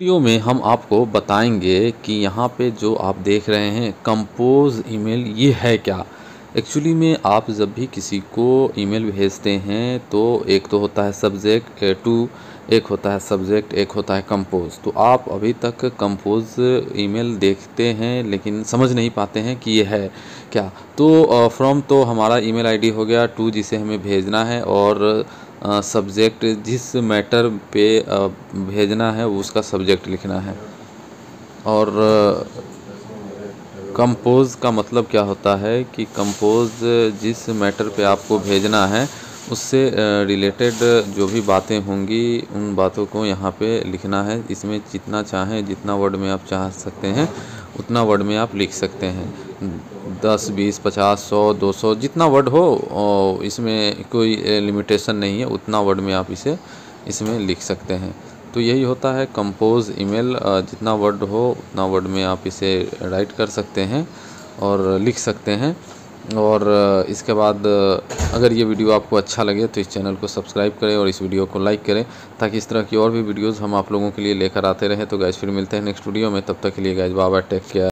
Video में हम आपको बताएँगे कि यहाँ पे जो आप देख रहे हैं कंपोज ईमेल ये है क्या? एक्चुअली में आप जब भी किसी को ईमेल भेजते हैं तो एक तो होता है सब्जेक्ट टू एक होता है सब्जेक्ट एक होता है कंपोज तो आप अभी तक कंपोज ईमेल देखते हैं, लेकिन समझ नहीं पाते हैं कि ये है क्या। तो फ्रॉम तो हमारा ईमेल आईडी हो गया टू जिसे हमें भेजना है, और सब्जेक्ट जिस मैटर पे भेजना है, उसका सब्जेक्ट लिखना है। और कंपोज का मतलब क्या होता है कि कंपोज जिस मैटर पे आपको भेजना है, उससे रिलेटेड जो भी बातें होंगी, उन बातों को यहाँ पे लिखना है। इसमें जितना चाहें, जितना वर्ड में आप चाह सकते हैं। उतना वर्ड में आप लिख सकते हैं। दस, बीस, पचास, सौ, दो सौ, जितना वर्ड हो इसमें कोई लिमिटेशन नहीं है, उतना वर्ड में आप इसे, इसमें लिख सकते हैं। तो यही होता है कंपोज ईमेल जितना वर्ड हो, उतना वर्ड में आप इसे राइट कर सकते हैं और लिख सकते हैं। और इसके बाद अगर ये वीडियो आपको अच्छा लगे तो इस चैनल को सब्सक्राइब करें और इस वीडियो को लाइक करें ताकि इस तरह की और भी वीडियोज़ हम आप लोगों के लिए लेकर आते रहें। तो गैस फिर मिलते हैं नेक्स्ट वीडियो में। तब तक के लिए गैस बाबा टेक केयर।